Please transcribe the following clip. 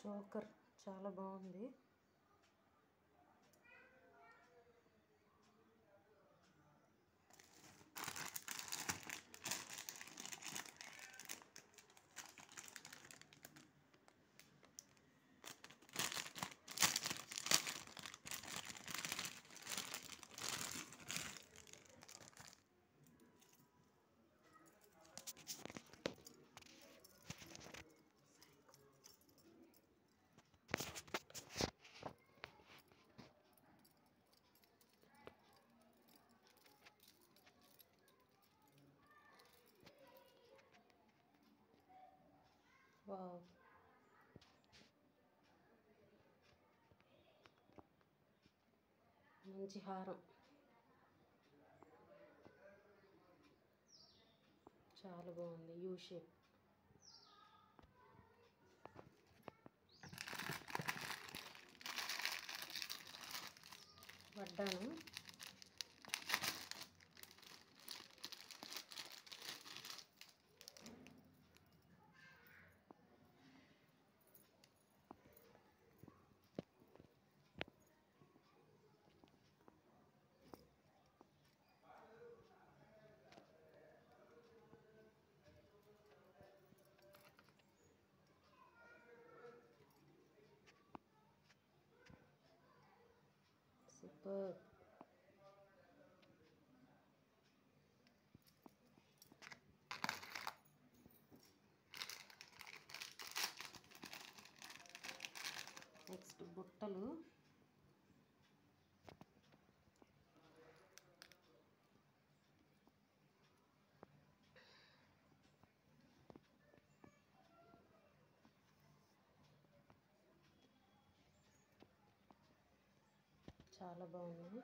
Choker చాలా బాగుంది. Wow. మంచి హారం. చాలా బాగుంది. U shape. వడ్డాను సూపర్ నెక్స్ట్ బుట్టలు. చాలా బాగున్నాయి